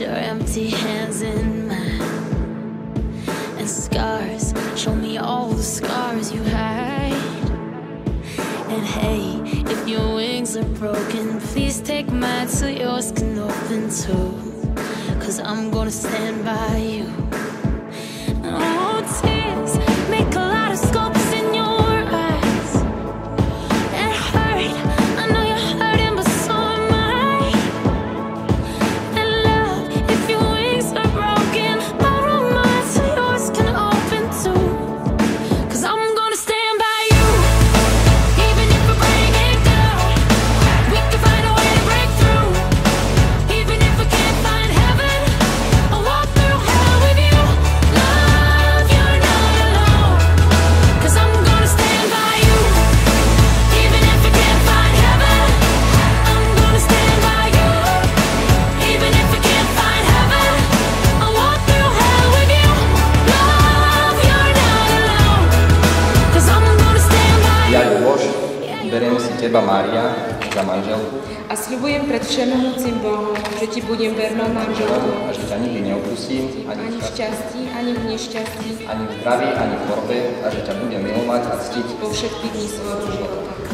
Your empty hands in mine. And scars, show me all the scars you hide. And hey, if your wings are broken, please take mine so yours can open too. Cause I'm gonna stand by you. Vyberiem si teba, Mária, za manželku. A sľubujem pred všemohúcim Bohom, že ti budem vernou manželkou. A že ťa nikdy neopustím, ani, ani v šťastí, ani v nešťastí, ani v zdraví, ani v chorobe, a že ťa budem milovať a ctiť po všetkých dní svojho života.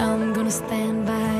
I'm gonna stand by.